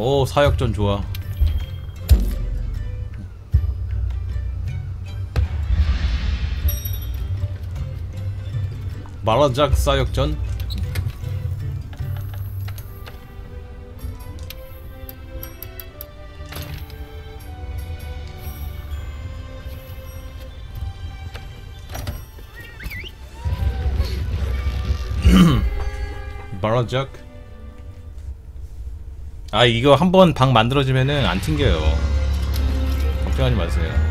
오 사역전 좋아. 마라작 사역전. 마라작 아 이거 한번 방 만들어지면은 안 튕겨요. 걱정하지 마세요.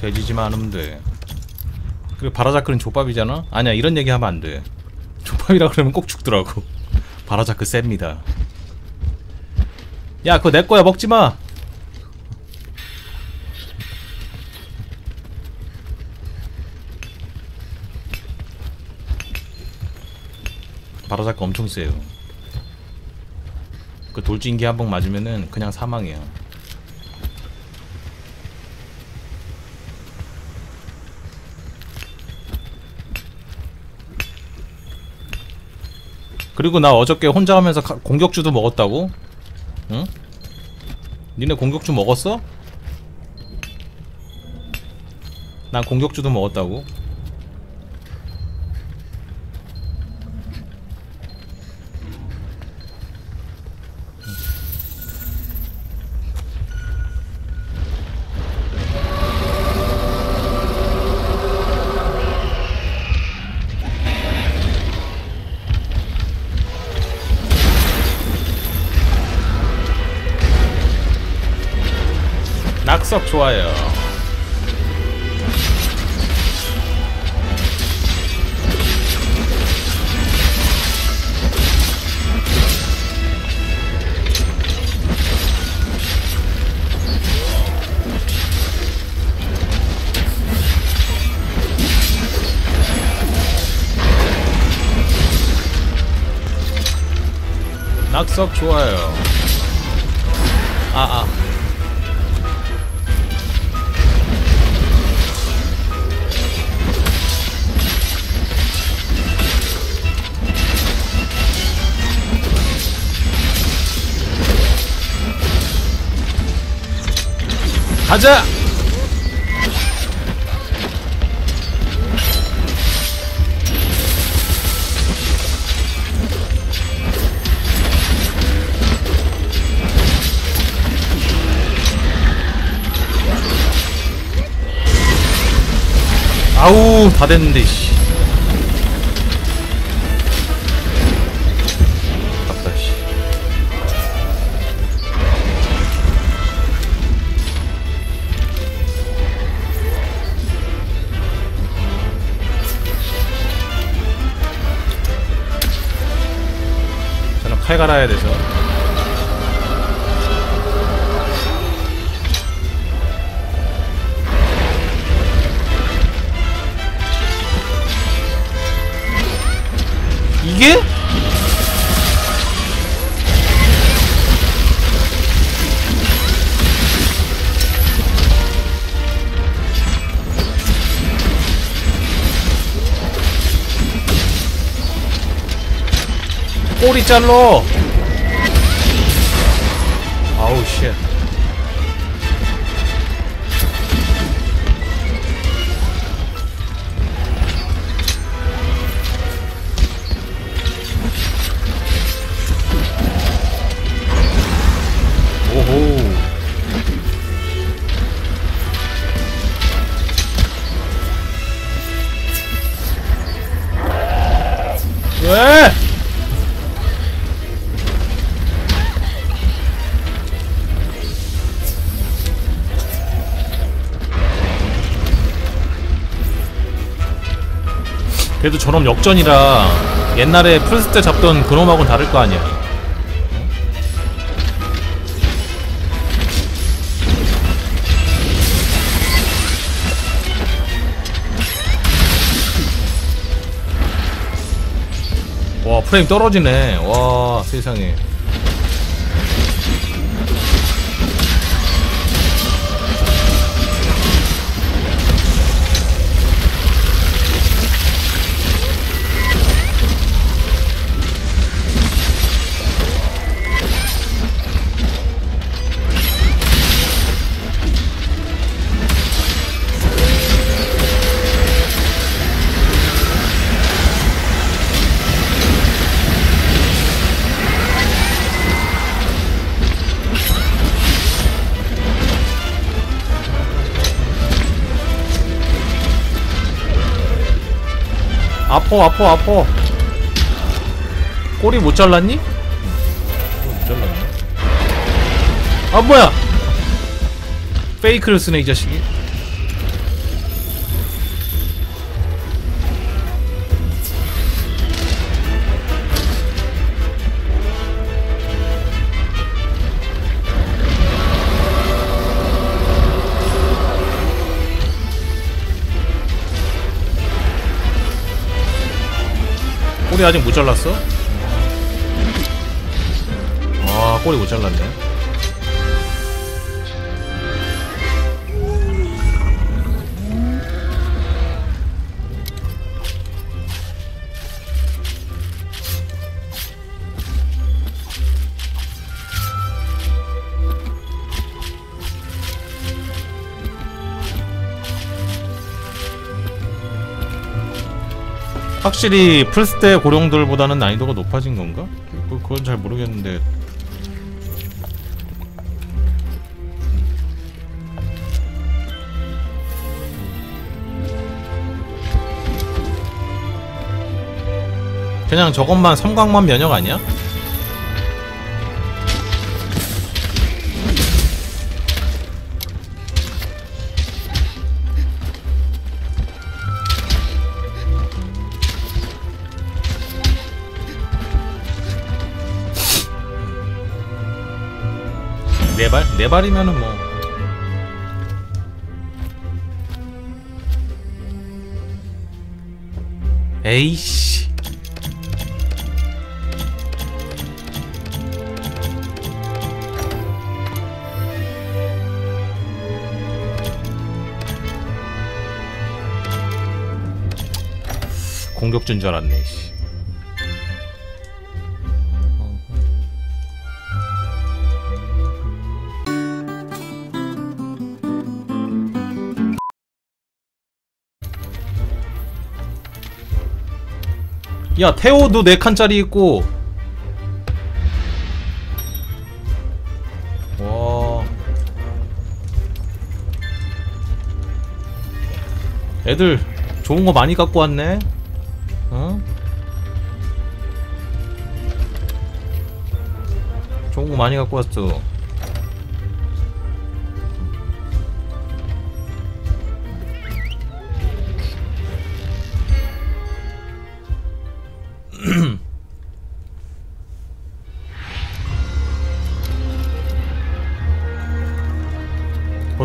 돼지지만 않으면 돼 그리고 바라자크는 족밥이잖아? 아니야 이런 얘기 하면 안돼. 족밥이라 그러면 꼭 죽더라고. 바라자크 셉니다. 야 그거 내거야. 먹지마 바라자크 엄청 세요 그 돌진기 한 번 맞으면은 그냥 사망이야 그리고 나 어저께 혼자 하면서 가- 공격주도 먹었다고? 응? 니네 공격주 먹었어? 난 공격주도 먹었다고? 낙석 좋아요. 낙석 좋아요. 아, 아. 가자! 아우 다 됐는데 씨. 칼 갈아야 돼서 이게? 잘러 아우 쉣 그래도 저놈 역전이라 옛날에 플스 때 잡던 그놈하고는 다를 거 아니야. 와 프레임 떨어지네. 와 세상에 아퍼 아퍼 아퍼. 꼬리 못 잘랐니? 못 잘랐네 아 뭐야? 페이크를 쓰네 이 자식이 꼬리 아직 못 잘랐어? 아 꼬리 못 잘랐네 확실히 플스 때 고령들보다는 난이도가 높아진 건가? 그, 그건 잘 모르겠는데 그냥 저것만 섬광만 면역 아니야? 네 발? 네 발이면은 뭐 에이씨 공격준 줄 알았네 씨. 야 태호도 4칸짜리 있고. 와. 애들 좋은 거 많이 갖고 왔네. 어? 좋은 거 많이 갖고 왔어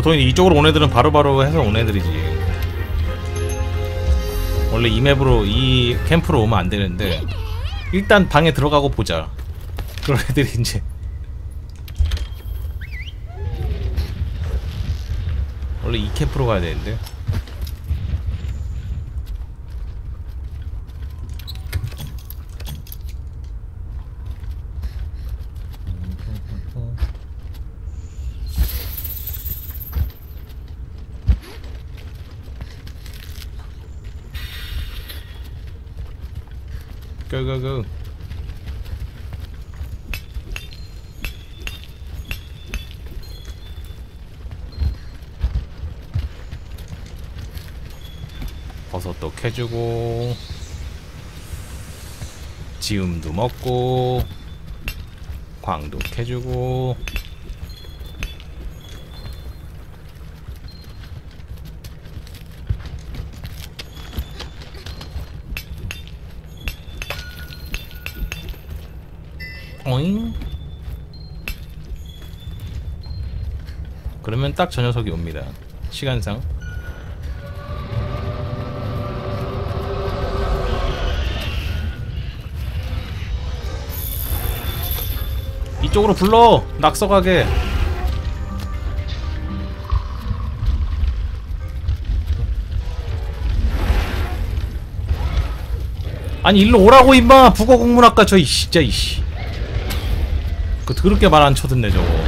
보통 이쪽으로 온 애들은 바로 바로 해서 온 애들이지. 원래 이 맵으로 이 캠프로 오면 안 되는데 일단 방에 들어가고 보자. 그런 애들이 이제. 원래 이 캠프로 가야 되는데 고고고 버섯도 캐주고 지음도 먹고 광도 캐주고 오잉 그러면 딱 저 녀석이 옵니다. 시간상. 이쪽으로 불러! 낙서가게! 아니 일로 오라고 임마! 북어국문학과 저이 진짜 이씨. 그 더럽게 말 안 쳐듣네 저거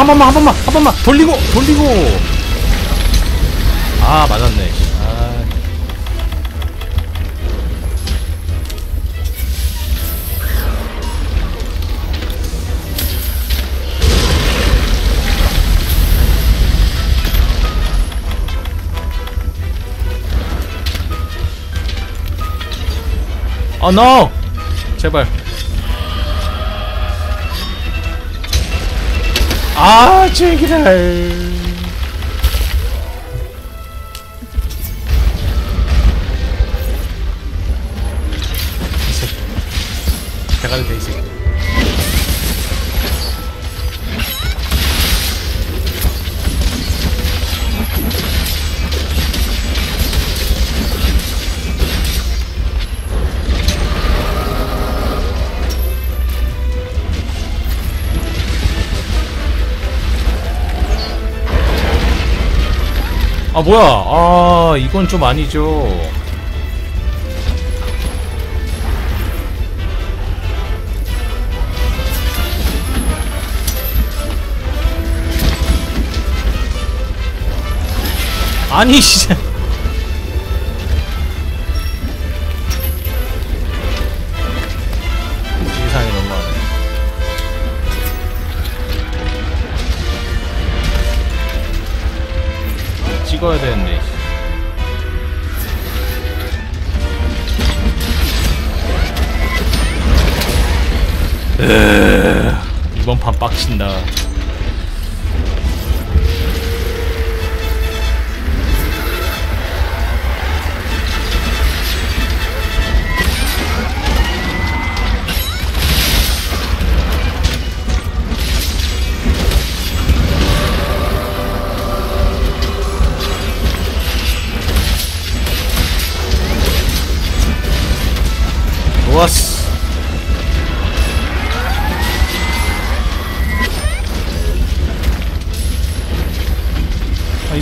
한 번만 한 번만 한 번만 돌리고 돌리고 아 맞았네 아 어, 노! 제발. 아, 제기랄. 아 뭐야? 아 이건 좀 아니죠. 아니 진짜 이번 판 빡친다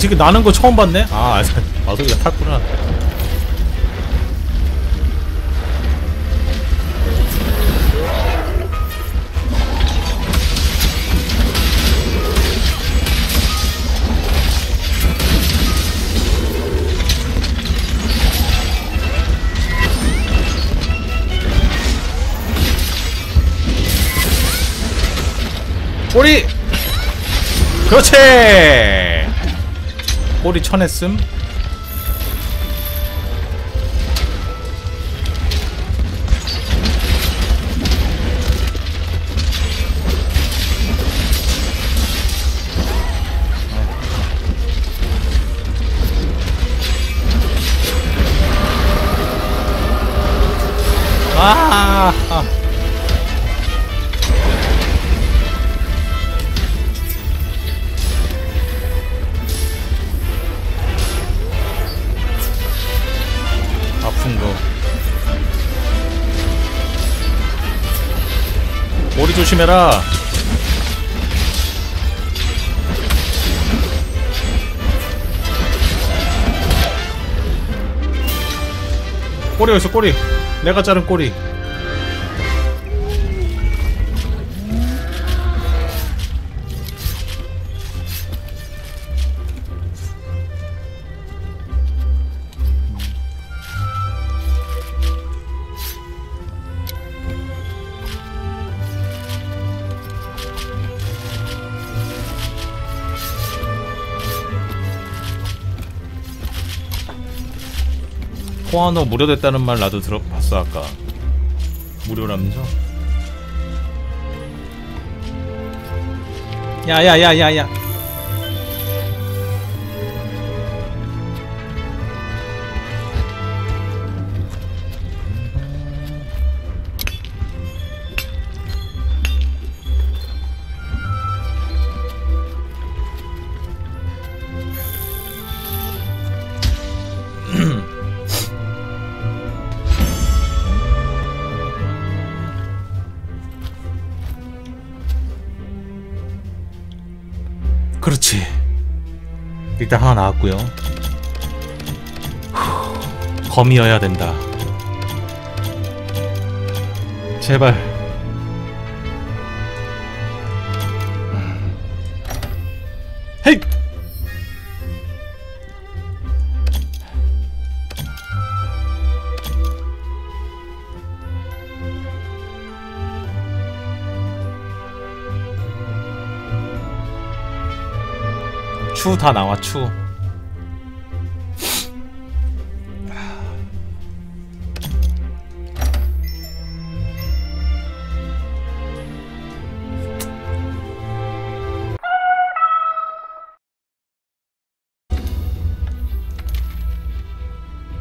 아, 이 새끼 나는 거 처음 봤네? 아, 마소리가 탔구나. 꼬리! 그렇지! 꼬리 쳐냈음. 조심해라. 꼬리 어딨어 꼬리 내가 자른 꼬리 코아노 무료됐다는 말 나도 들어봤어 아까. 무료라면서? 야야야야야 같고요. 후, 검이어야 된다. 제발. 헤이! 추 다 나와 추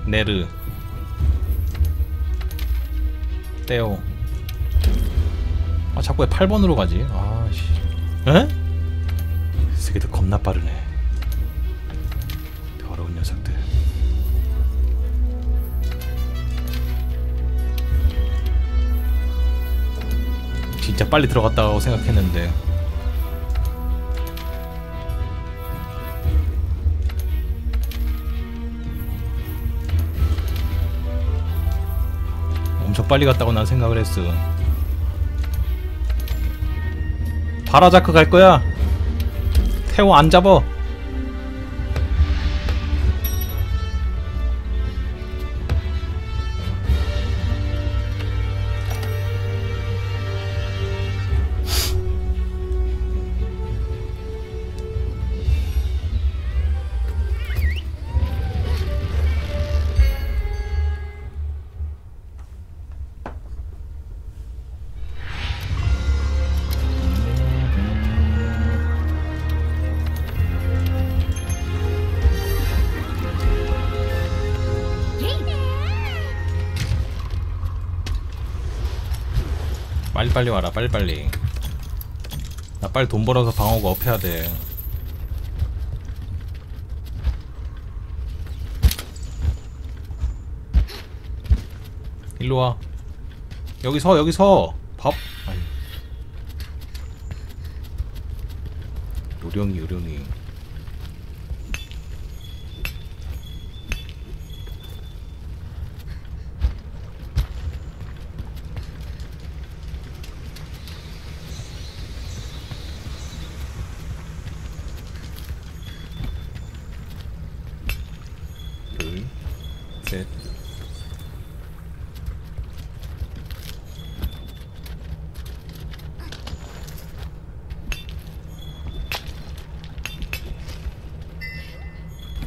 네르. 떼오. 아 자꾸 왜 8번으로 가지? 아씨. 에? 새끼들 겁나 빠르네. 더러운 녀석들. 진짜 빨리 들어갔다고 생각했는데 빨리 갔다고 난 생각을 했어. 바라자크 갈 거야. 태워 안 잡어 빨리빨리 와라 빨리빨리. 나 빨리 돈 벌어서 방어구 업해야 돼. 일로와. 여기 서 여기 서밥. 요령이 요령이 셋.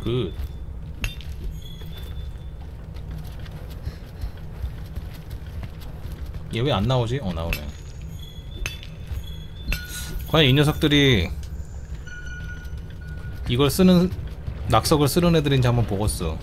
굿. 얘왜 안 나오지? 어 나오네. 과연 이 녀석들이 이걸 쓰는 낙석을 쓰는 애들인지 한번 보겠어.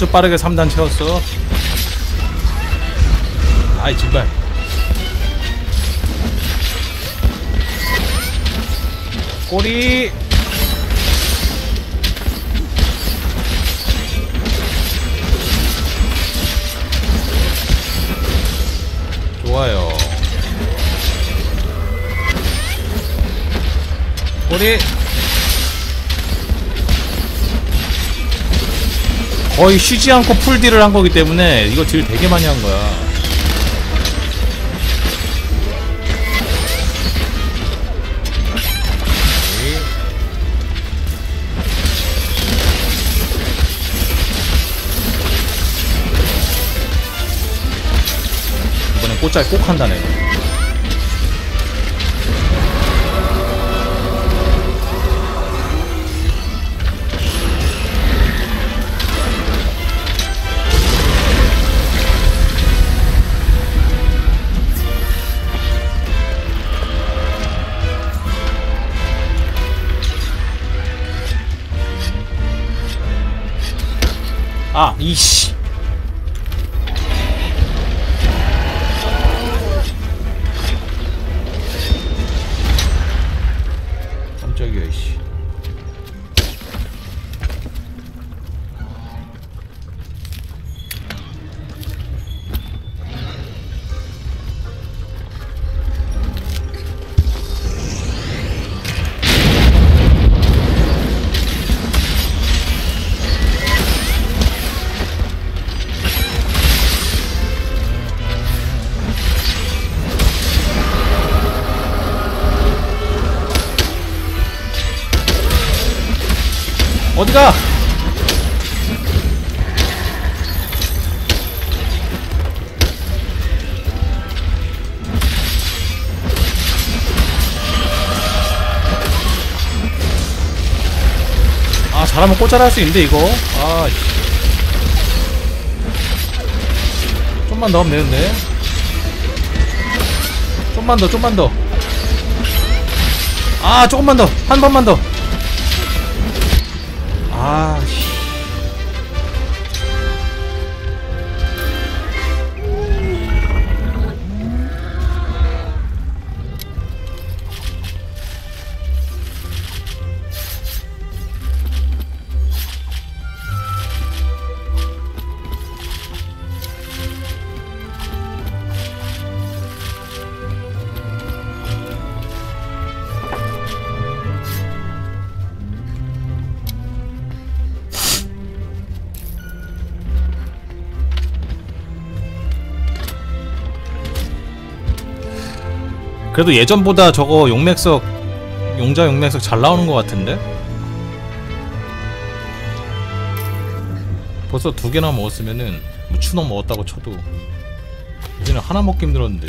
아주 빠르게 3단 채웠어. 아이 정말. 꼬리. 좋아요. 꼬리 거의 쉬지 않고 풀딜을 한 거기 때문에 이거 딜 되게 많이 한 거야 이번엔 꽃잘 꼭 한다네. 아 잘하면 꼬짜라 할수 있는데 이거? 아 씨. 좀만 더 하면 되는데. 좀만 더 좀만 더아 조금만 더. 한 번만 더. 아, 그래도 예전보다 저거 용맥석 용자 용맥석 잘 나오는 것 같은데? 벌써 두 개나 먹었으면은 뭐 추노 먹었다고 쳐도 이제는 하나 먹기 힘들었는데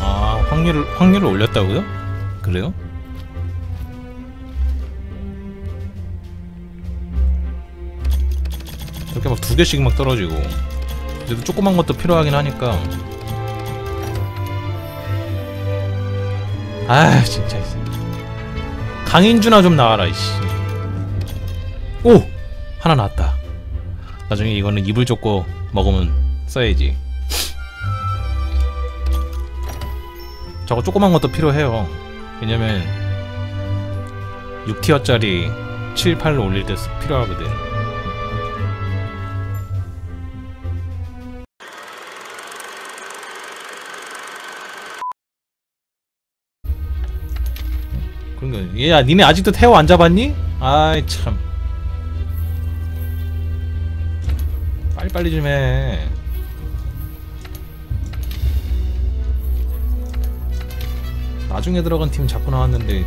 아 확률을 확률을 올렸다고요? 그래요? 이렇게 막 두 개씩 막 떨어지고. 그래도 조그만 것도 필요하긴 하니까. 아 진짜 강인주나 좀 나와라 이씨. 오! 하나 나왔다. 나중에 이거는 입을 좁고 먹으면 써야지. 저거 조그만 것도 필요해요. 왜냐면 6티어짜리 7, 8로 올릴 때 쓰- 필요하거든 얘야 니네 아직도 태워 안 잡았니? 아이 참 빨리빨리 좀해 나중에 들어간 팀 자꾸 나왔는데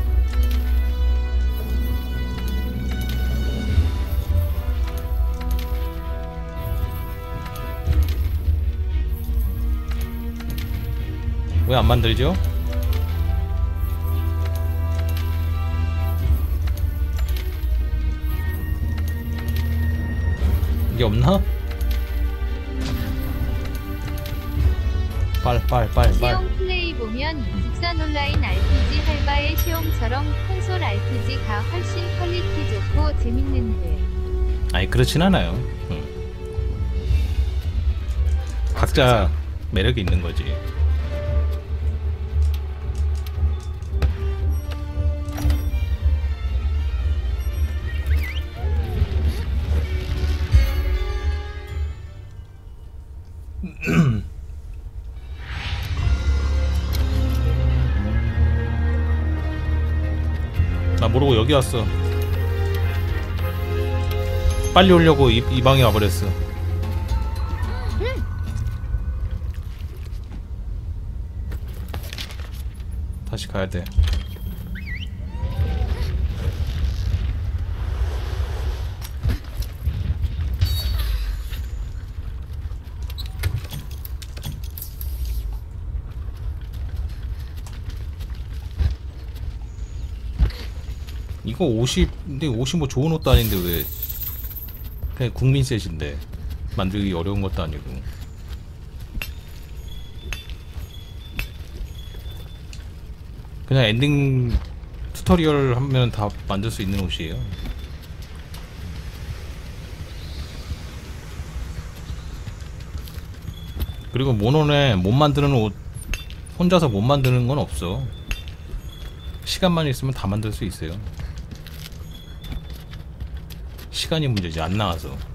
왜 안 만들죠? 이게 없나? 빨, 빨, 빨, 빨. 시용 플레이 보면 국산 온라인 RPG 할바의 시용처럼 콘솔 RPG가 훨씬 퀄리티 좋고 재밌는데 아니 그렇진 않아요. 응. 각자 매력이 있는 거지. 여기 왔어. 빨리 오려고 이, 이 방에 와버렸어. 다시 가야 돼. 이거 50, 근데 50뭐 좋은 옷도 아닌데 왜 그냥 국민 set인데 만들기 어려운 것도 아니고 그냥 엔딩 tutorial 하면 다 만들 수 있는 옷이에요. 그리고 몬헌에 못 만드는 옷 혼자서 못 만드는 건 없어. 시간만 있으면 다 만들 수 있어요. 시간이 문제지 안 나와서.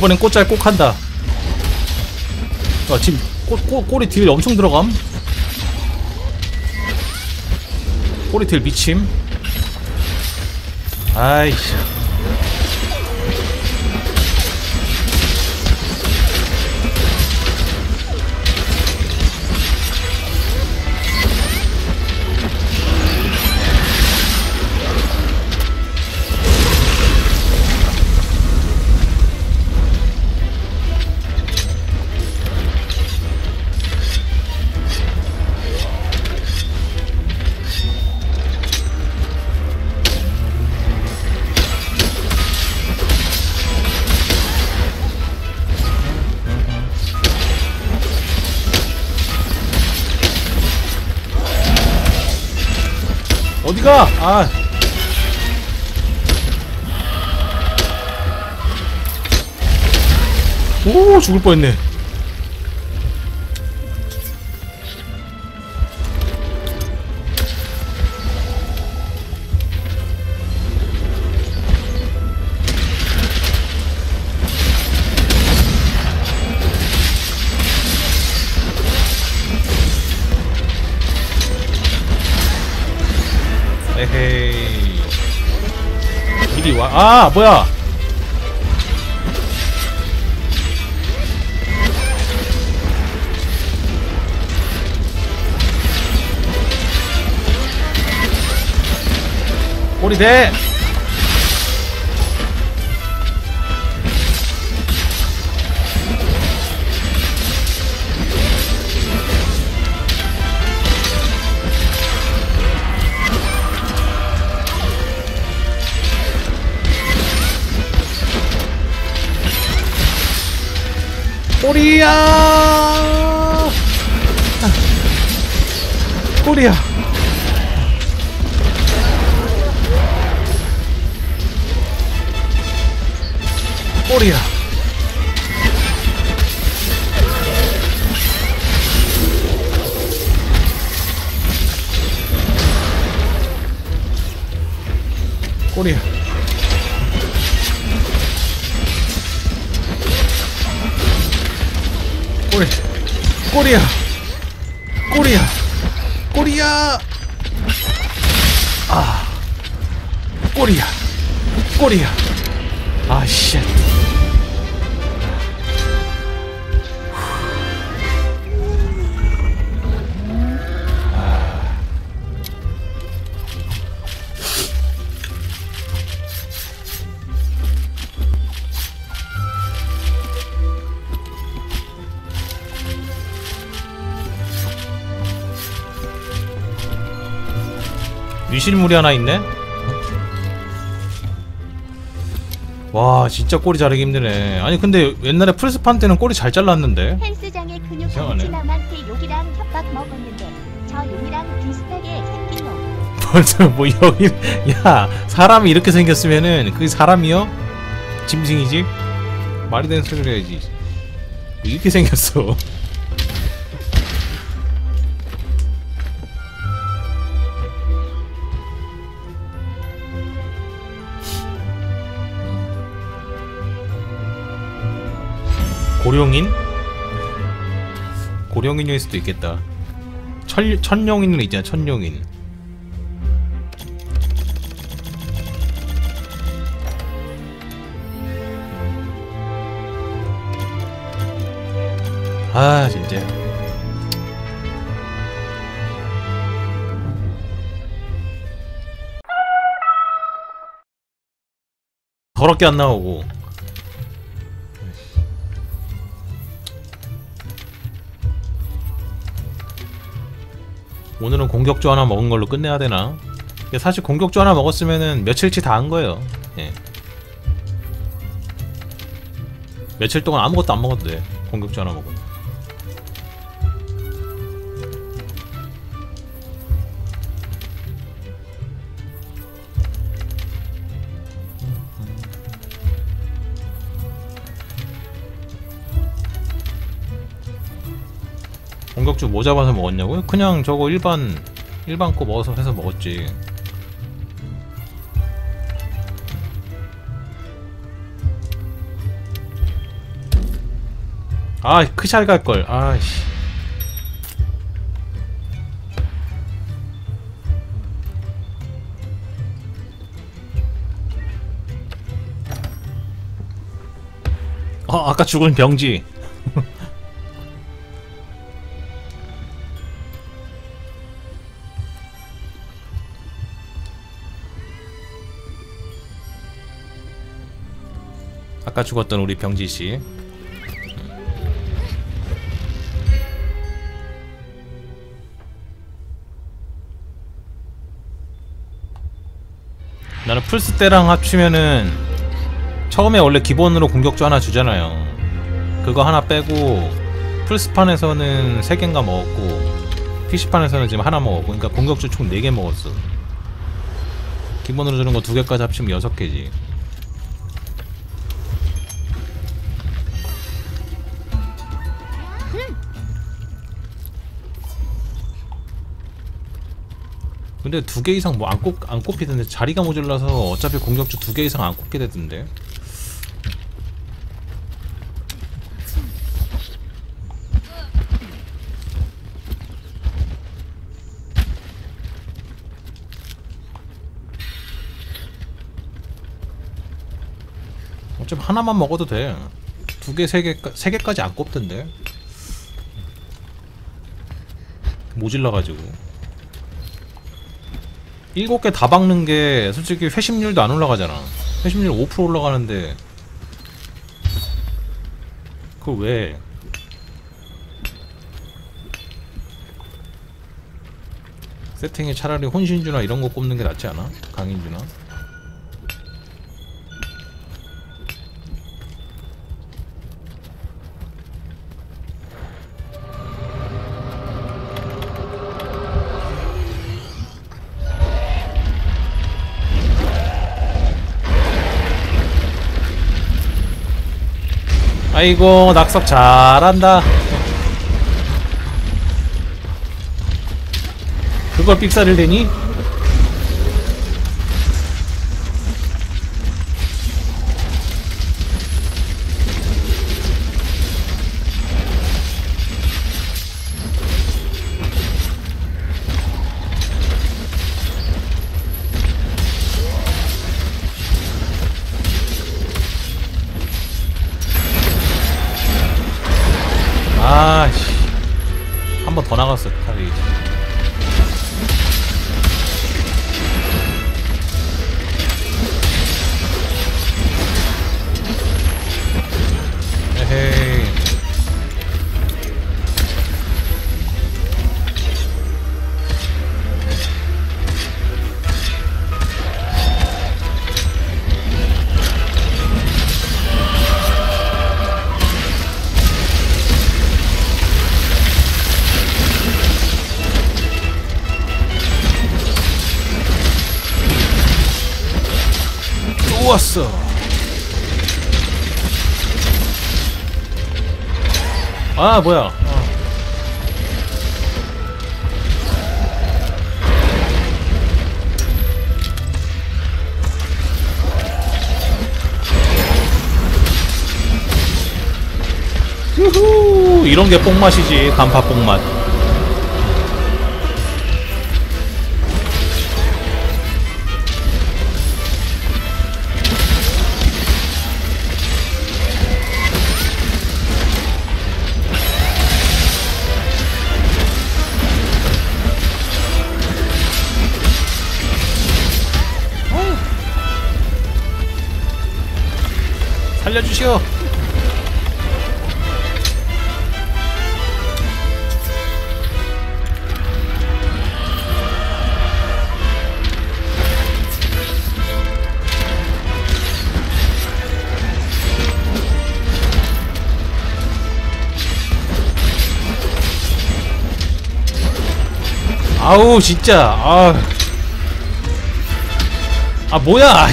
이번엔 꽃잘 꼭 한다. 아, 지금 꼬, 꼬, 꼬리 딜 엄청 들어감. 꼬리 딜 미침. 아이씨. 아. 오, 죽을 뻔했네. 아, 뭐야? 꼬리 대! 위실물이 하나 있네? 와 진짜 꼬리 자르기 힘드네 아니 근데 옛날에 플스판 때는 꼬리 잘 잘랐는데 헬스장의 근육 이상하네. 남한테 욕이랑 협박 먹었는데 저 용이랑 비슷하게 생긴 놈 벌써 뭐 여기 야 사람이 이렇게 생겼으면은 그게 사람이요? 짐승이지? 말이 되는 소리를 해야지 이렇게 생겼어 고령인? 고령인일 수도 있겠다. 철, 천룡인은 있잖아, 천룡인. 아, 진짜. 더럽게 안 나오고. 오늘은 공격주 하나 먹은 걸로 끝내야 되나? 사실 공격주 하나 먹었으면은 며칠치 다 한 거예요. 예. 며칠 동안 아무것도 안 돼. 공격주 하나 먹으면. 뭐 잡아서 먹었냐고요? 그냥 저거 일반 일반 거 먹어서 해서 먹었지. 아, 크샬 갈 걸. 아씨. 어, 아까 죽은 병지. 아까 죽었던 우리 병지 씨. 나는 플스 때랑 합치면은 처음에 원래 기본으로 공격주 하나 주잖아요. 그거 하나 빼고 플스판에서는 3개인가 먹었고 PC판에서는 지금 하나 먹었고 그러니까 공격주 총 4개 먹었어. 기본으로 주는 거 2개까지 합치면 6개지. 근데 두 개 이상 뭐 안 꼽, 안 꼽히던데 자리가 모자라서 어차피 공격주 두 개 이상 안 꼽게 되던데 어차피 하나만 먹어도 돼. 두 개, 세 개, 세 개까지 안 꼽던데. 모질라가지고. 일곱 개 다 박는 게 솔직히 회심률도 안 올라가잖아. 회심률 5% 올라가는데. 그거 왜? 세팅에 차라리 혼신주나 이런 거 꼽는 게 낫지 않아? 강인주나? 아이고 낙석 잘한다 그걸 삑사를 대니? 아 뭐야 어. 유후 이런 게 뽕맛이지 간파 뽕맛 살려주시오. 아우 진짜. 아, 아 뭐야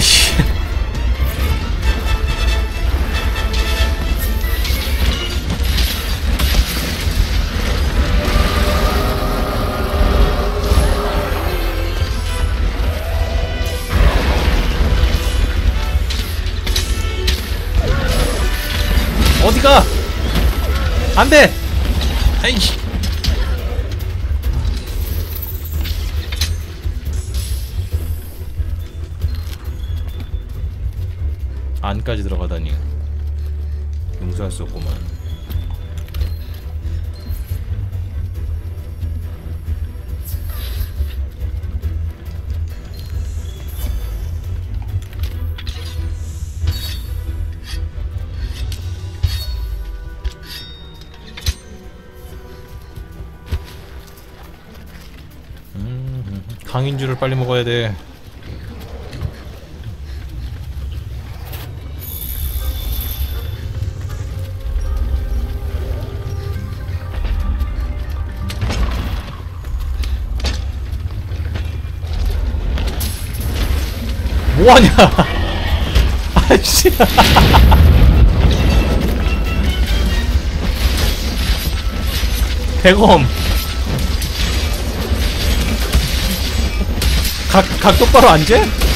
어디가 안 돼. 아이씨. 안까지 들어가다니. 용서할 수 없구만 음, 강인주를 빨리 먹어야 돼. 뭐하냐? 아이씨. 대검 각, 각 똑바로 앉아?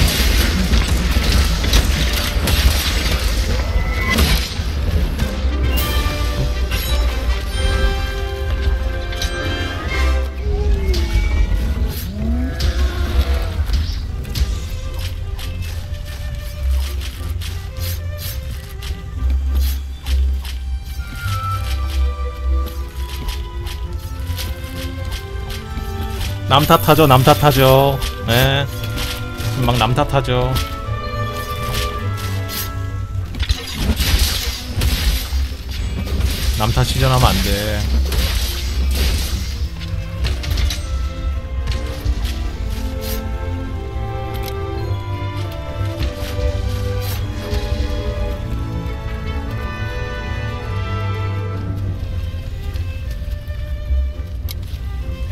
남 탓하죠 남 탓하죠 예. 막남 탓하죠 남탓 시전하면 안 돼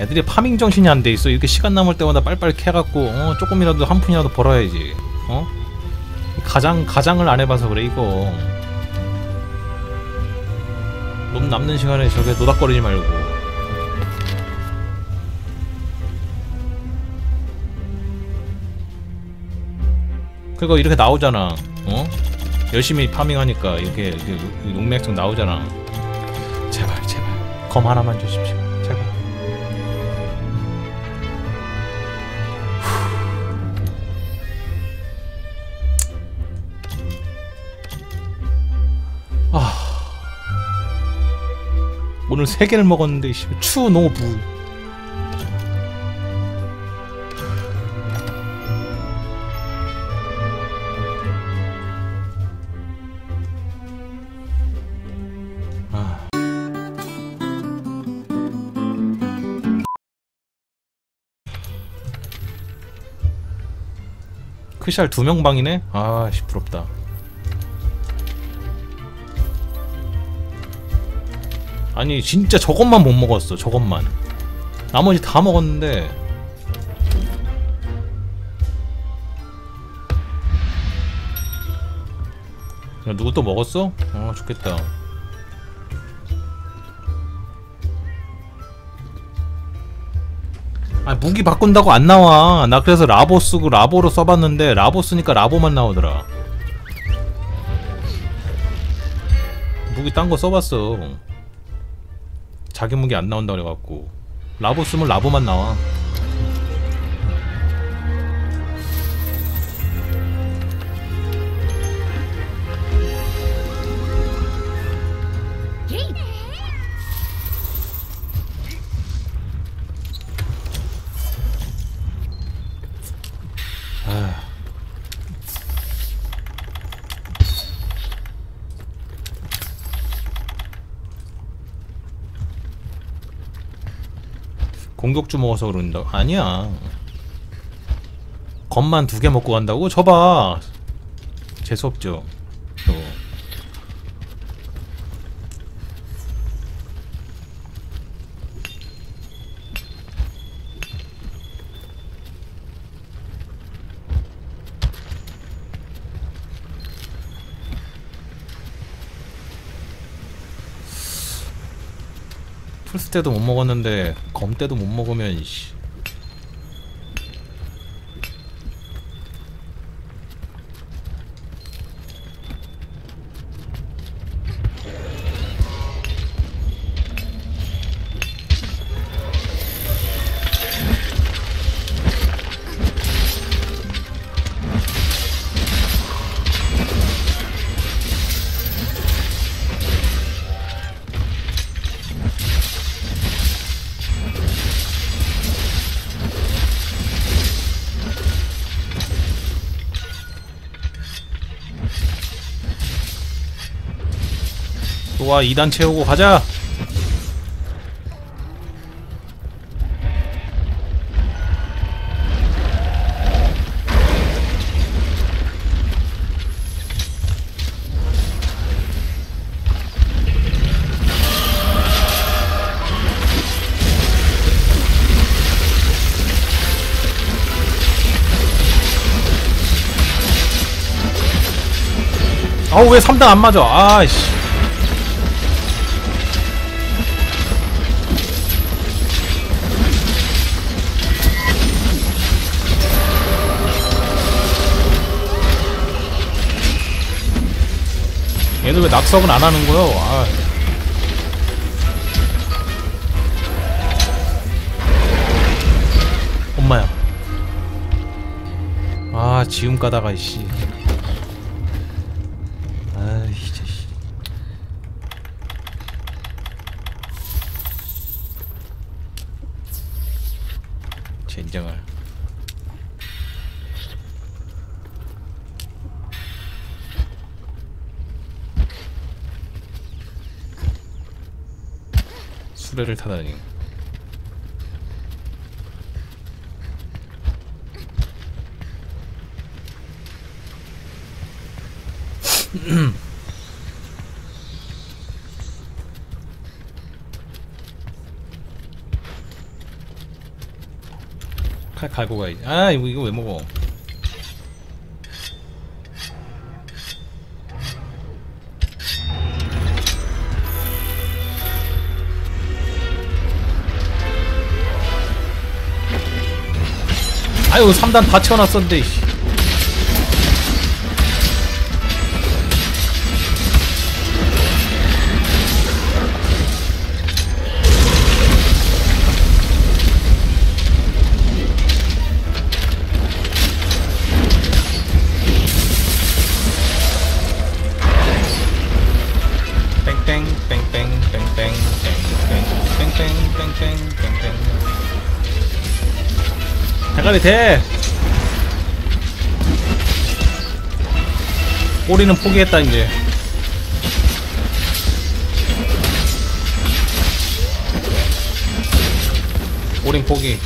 애들이 파밍 정신이 안 돼 있어. 이렇게 시간 남을 때마다 빨빨 캐갖고 어, 조금이라도 한 푼이라도 벌어야지. 어? 가장 가장을 안 해봐서 그래 이거. 놈 남는 시간에 저게 노닥거리지 말고. 그거 이렇게 나오잖아. 어? 열심히 파밍하니까 이렇게, 이렇게 용맥성 나오잖아. 제발 제발 검 하나만 주십시오. 오늘 세 개를 먹었는데 씨, 추 노부 아. 크샬 두명 방이네? 아씨 부럽다 아니 진짜 저것만 못 먹었어 저것만. 나머지 다 먹었는데. 야, 누구 또 먹었어? 어 좋겠다. 아 무기 바꾼다고 안 나와. 나 그래서 라보 쓰고 라보로 써봤는데 라보 쓰니까 라보만 나오더라. 무기 딴 거 써봤어 자기 무기 안 나온다 그래갖고. 라보 쓰면 라보만 나와 공격주 먹어서 그런다. 아니야. 겁만 두 개 먹고 간다고? 저봐. 재수없죠. 풀스 때도 못 먹었는데 검 때도 못 먹으면 씨. 좋아 2단 채우고 가자. 아우 왜 3단 안 맞아? 아이씨 낙석은 안 하는 거요? 아. 엄마야. 아, 지금 가다가 씨. 아, 이제 씨. 젠장을. 수레를 타다니. 칼 갈고 가야지. 아 이거 이거 왜 먹어? 아유 3단 다 채워놨었는데 대가리 대 꼬리는 포기했다 이제. 꼬린 포기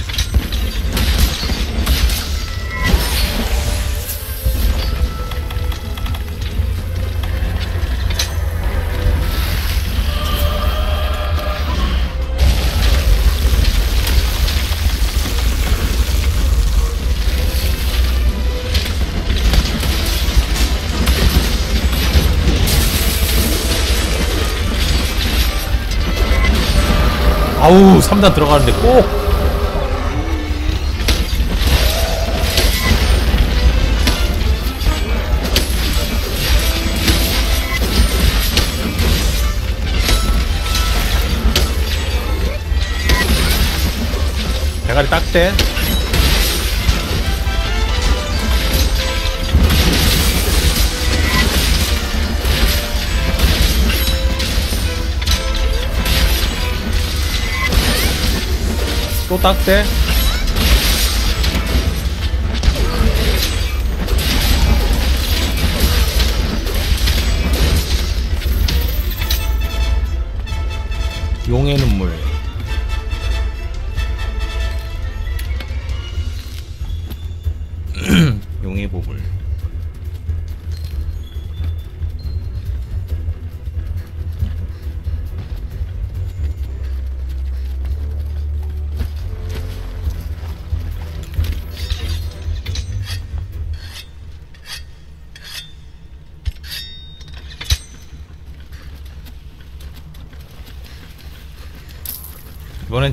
아우 3단 들어가는데 꼭. 대가리 딱대. 또딱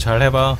잘 해봐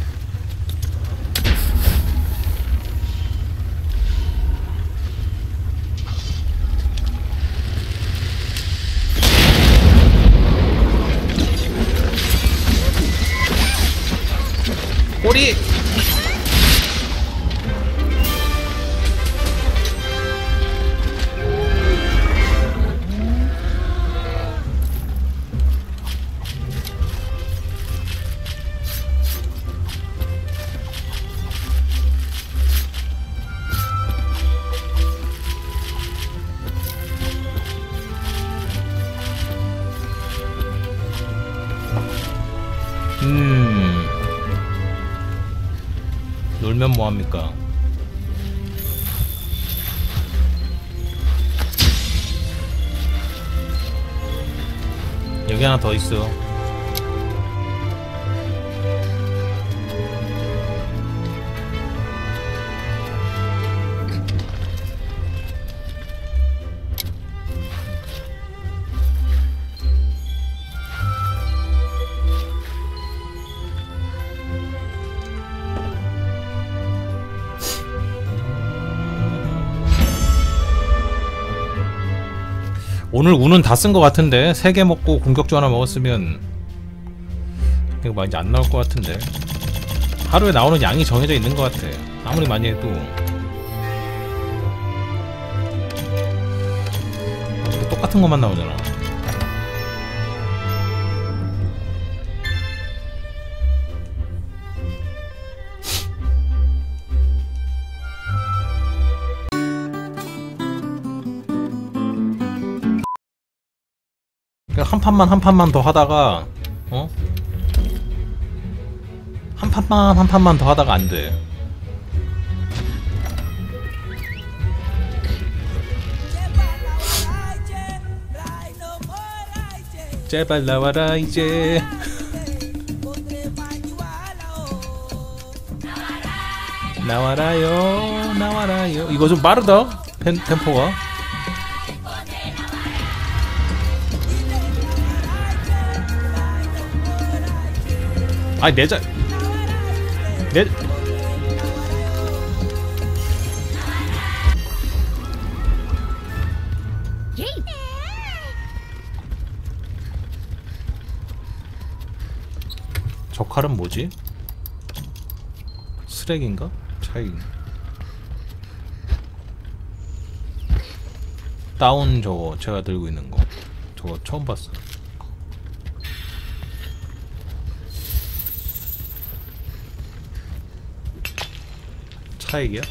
합니까? 여기 하나 더 있어 운은 다 쓴 것 같은데 세 개 먹고 공격주 하나 먹었으면 이거 막 이제 안 나올 것 같은데. 하루에 나오는 양이 정해져 있는 것 같아. 아무리 많이 해도. 똑같은 것만 나오잖아 한 판만 한 판만 더 하다가 어? 한 판만 한 판만 더 하다가 안 돼. 제발 나와라 이제. 나와라요, 나와라요. 이거 좀 빠르다. 템, 템포가. 아니 내 자 내 저 칼은 뭐지? 쓰레기인가? 차이 다운 저거 제가 들고 있는 거 저거 처음 봤어 차액이야?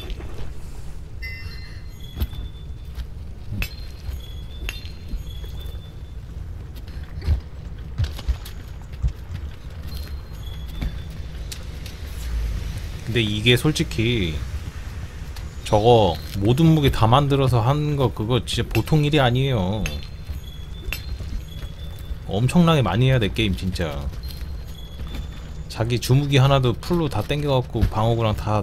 근데 이게 솔직히 저거 모든 무기 다 만들어서 하는 거 그거 진짜 보통 일이 아니에요 엄청나게 많이 해야 돼 게임 진짜 자기 주무기 하나도 풀로 다 땡겨갖고 방어구랑 다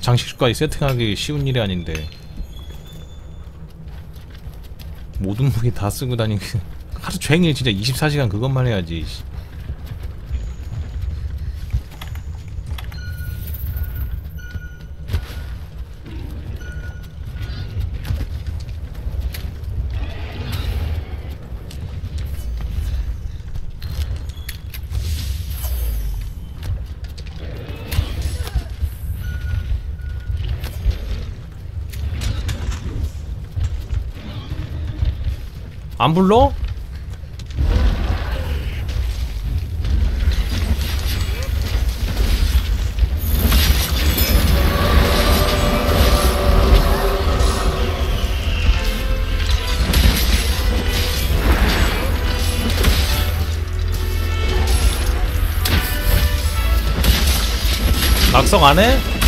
장식까지 세팅하기 쉬운 일이 아닌데. 모든 무기 다 쓰고 다니기 하루 종일 진짜 24시간 그것만 해야지 안 불러? 낙성 안 해?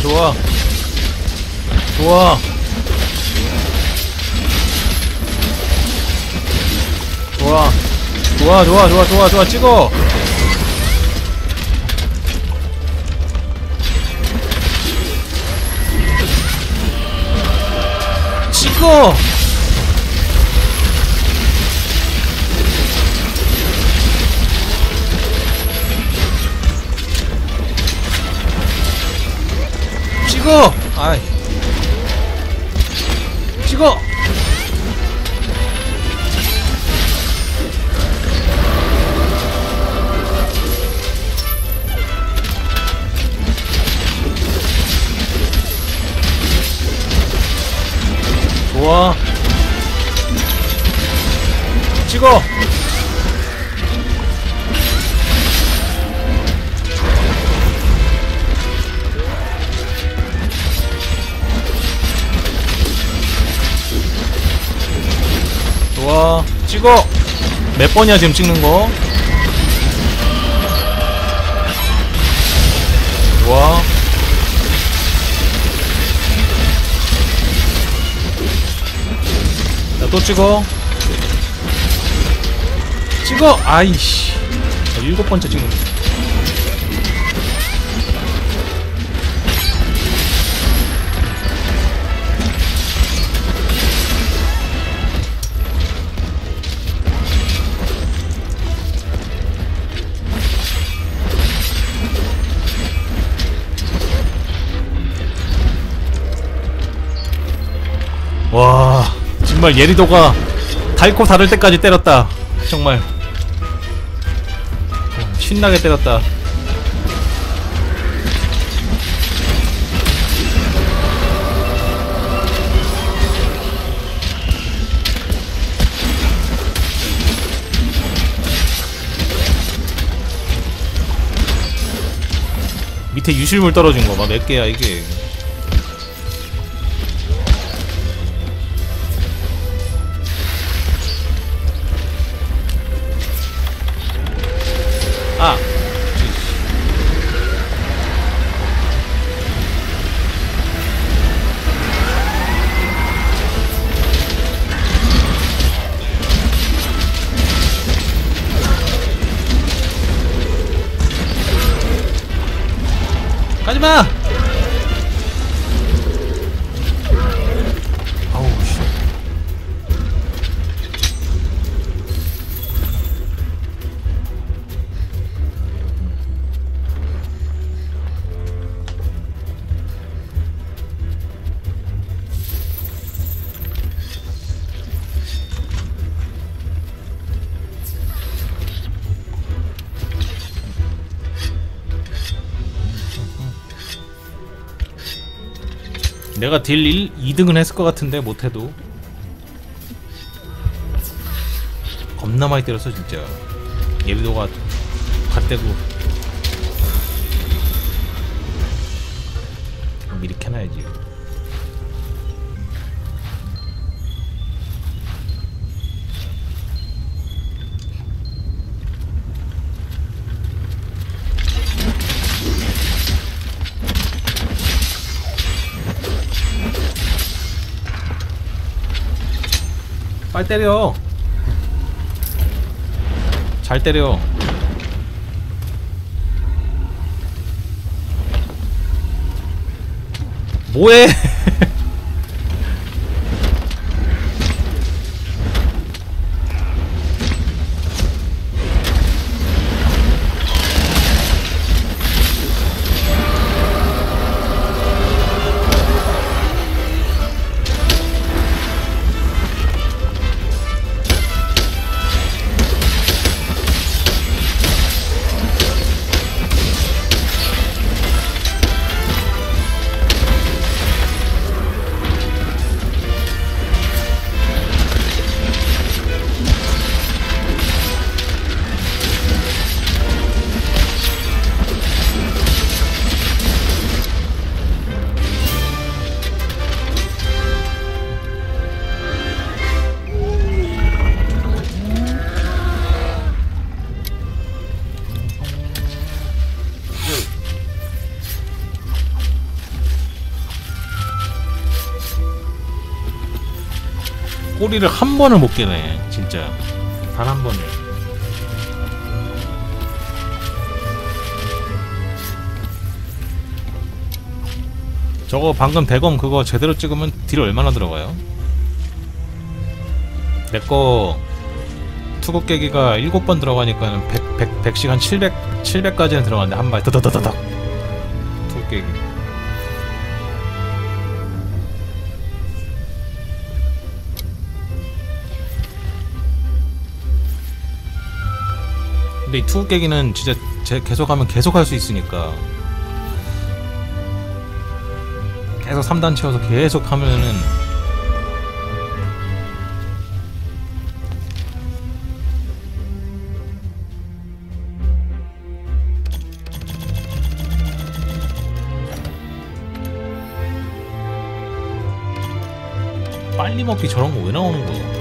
좋아 좋아. 좋아. 좋아. 좋아 좋아 좋아 좋아 좋아. 찍어. 찍어 찍어! 아이. 찍어! 좋아. 찍어! 찍어. 몇 번이야 지금 찍는 거? 좋아. 자또 찍어. 찍어. 아이씨. 자, 일곱 번째 찍는 거 정말 예리도가 닳고 다를 때까지 때렸다. 정말. 어, 신나게 때렸다. 밑에 유실물 떨어진 거 봐. 몇 개야 이게 na! 내가 딜 1, 2등은 했을 것 같은데 못해도. 겁나 많이 때렸어 진짜. 예비도가 갓대고. 미리 켜놔야지 빨리 때려. 잘 때려. 뭐해 꼬리를 한 번을 못 깨네 진짜. 단 한 번을 저거 방금 대검 그거 제대로 찍으면 딜 얼마나 들어가요? 내거 투구 깨기가 7번 들어가니까 100, 100, 100시간 700, 700까지는 들어갔는데 한 발에 더더더더덕. 투구 깨기 근데 이 투구 깨기는 진짜 제 계속하면 계속 할 수 있으니까 계속 3단 채워서 계속 하면은 빨리 먹기 저런 거 왜 나오는 거야?